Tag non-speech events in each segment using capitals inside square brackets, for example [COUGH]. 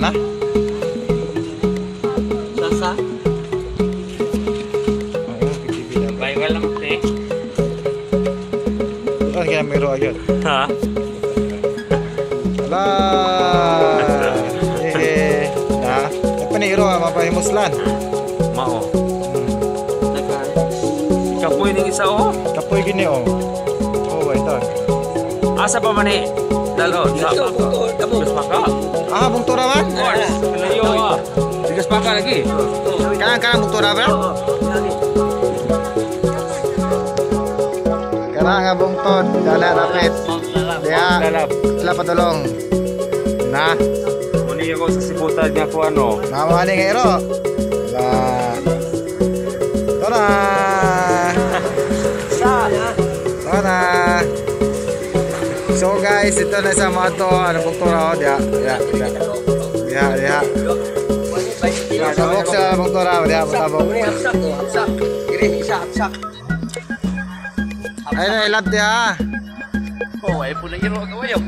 sana? Sasa? Ayun, pipilang. Viral lang ito eh. Ah, Saan kaya mayroon? Ha? Ala! Eh, ha? Apa ni Iro, mapahimuslan? Mao. Hmm. Kapoy ni isa oh. Kapoy gini eh, oh. Oh, ito. Asa pa man? Eh? Dalon. Tigas. Ah, ah. Tigas pa ka lagi. Ba? Nga bungtod, dala rapit. Diya, Lalab. sila padulong. Na, Muni ako sa sibutan niya ko ano. Tara! So guys, ito na sa mga to. Ano diya. Diya, diya. Diya, diya. Tabok sa bungtura, diya, tabok. Ini hapsak oh, hapsak. Kiri isa hapsak. Ay na, ilap diya. Oh, ay po na yun ako kayo.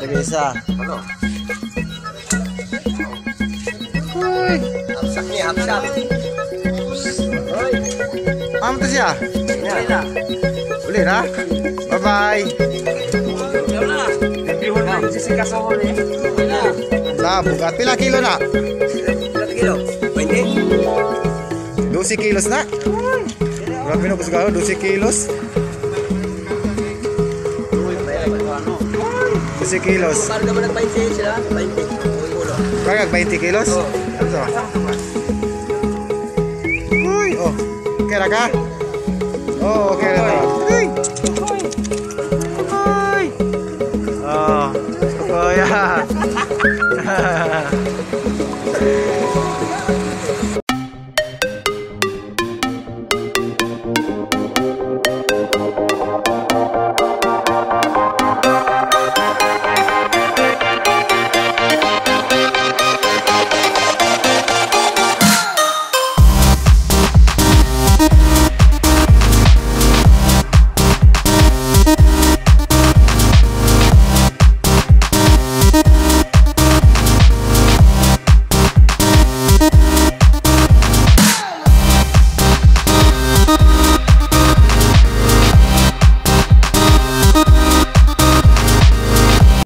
Lagi isa. Ano? Uy! Hapsak ni hapsak. Oy, Amo to siya. ini na. Uli na. Bye-bye. Yaw na. Bibihon na yung sisikasohon eh. Ini na. Na, bugat. Pila kilo na? Berapa kilo? 20. 12 kilos na. Grabe na kusagawa, 12 kilos. 12 kilos. Karga nag-20 sila? 20. Uy, ulo. Kagag 20 kilos? To? Uy, oh. Okay ra ka? Oh, okay ra 我要 [LAUGHS]